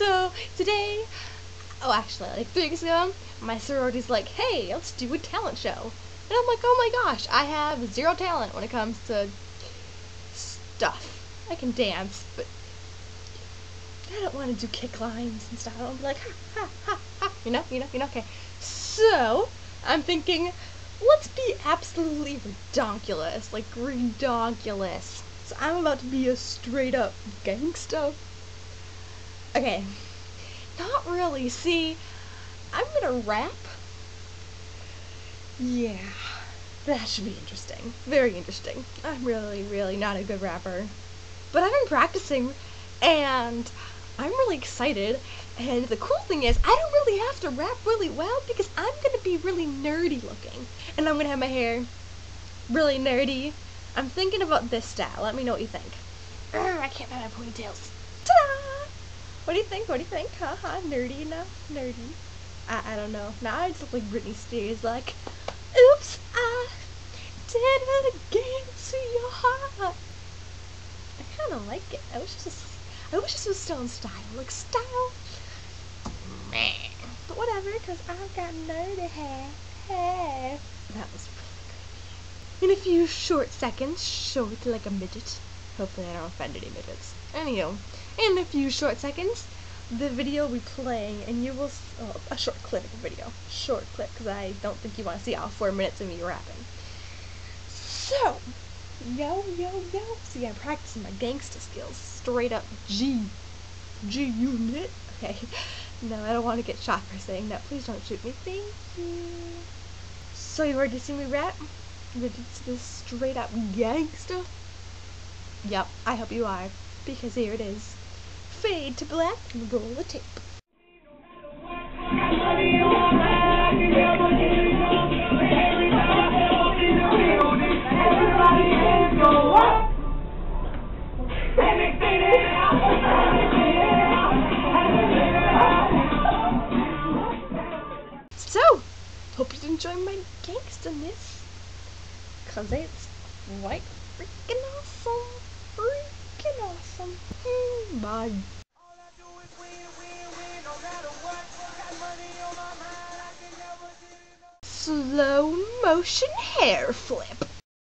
So today, oh actually like three weeks ago, my sorority's like, hey, let's do a talent show. And I'm like, oh my gosh, I have zero talent when it comes to stuff. I can dance, but I don't want to do kick lines and stuff. Be like, ha, ha, ha, ha. You know, you know, you know, okay. So, I'm thinking, let's be absolutely redonkulous. Like, redonkulous. So I'm about to be a straight up gangsta. Okay. Not really. See, I'm gonna rap. Yeah. That should be interesting. Very interesting. I'm really, really not a good rapper. But I've been practicing and I'm really excited. And the cool thing is, I don't really have to rap really well because I'm going to be really nerdy looking. And I'm going to have my hair really nerdy. I'm thinking about this style. Let me know what you think. Urgh, I can't find my ponytails. What do you think? What do you think? Haha, nerdy enough? Nerdy. I, I don't know. Now I just look like Britney Spears, like, oops, I did it again to your heart. I kind of like it. I wish this was, I wish this was still in style. Like, style? Meh. But whatever, because I've got nerdy hair. Hair. That was in a few short seconds, short like a midget. Hopefully I don't offend any midgets. Anywho, in a few short seconds, the video will be playing and you will, oh, a short clip of video. Short clip, because I don't think you want to see all four minutes of me rapping. So, yo, yo, yo. See, I'm practicing my gangsta skills. Straight up G. G unit. Okay. No, I don't want to get shot for saying that. Please don't shoot me. Thank you. So you already seen me rap? To this straight up gangsta? Yep, I hope you are. Because here it is. Fade to black and roll the tape. So, hope you enjoy my gangsterness, Cause it's quite freaking awesome. Awesome. Bye. Slow motion hair flip.